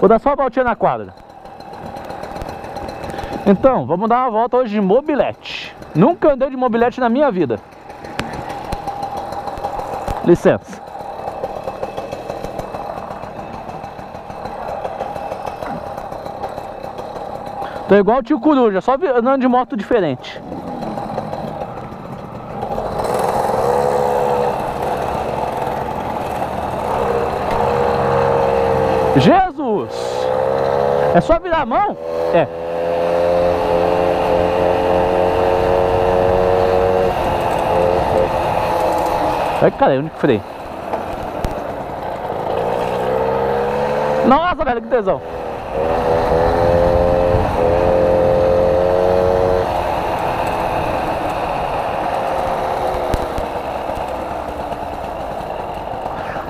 Vou dar só uma voltinha na quadra. Então, vamos dar uma volta hoje de mobilete. Nunca andei de mobilete na minha vida. Licença. Tô igual o tio Coruja, só andando de moto diferente. Jesus! É só virar a mão? É. Ai, cara, onde que freio? Nossa, velho, que tesão!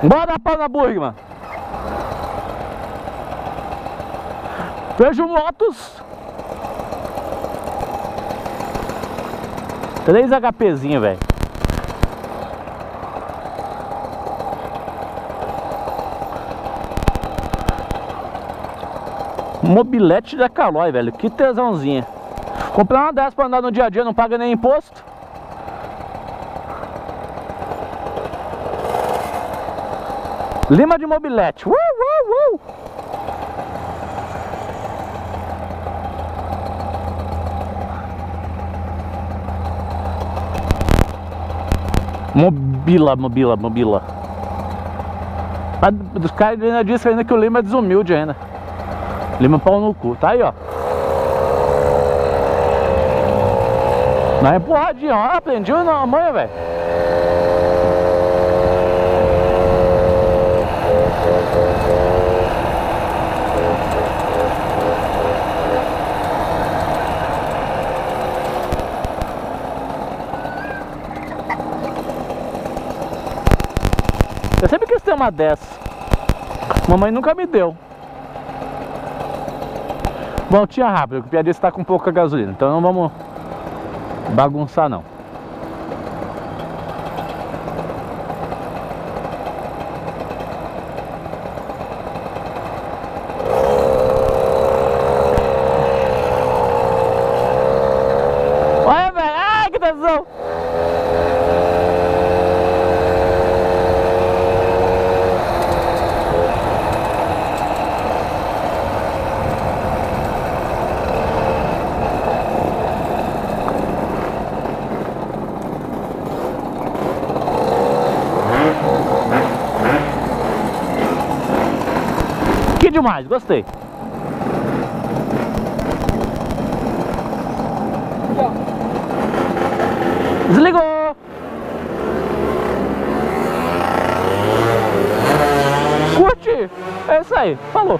Bora pau na Burgman! Vejo motos. 3 HPzinho, velho. Mobilete da Calói, velho. Que tesãozinha. Comprar uma dessas pra andar no dia a dia, não paga nem imposto. Lima de mobilete. Uh, uh, uh. Mobila, mobila, mobila. Mas os caras ainda disseram ainda que o Lima é desumilde ainda. Lima pau no cu. Tá aí, ó. Na empurradinha, ó. Aprendi na manhã, velho. Eu sempre quis ter uma dessa. Mamãe nunca me deu. Voltinha rápida, porque o piadista está com pouca gasolina. Então não vamos bagunçar não. Olha, velho! Ai, que tesão! Demais, gostei. Desligou. Curte. É isso aí. Falou.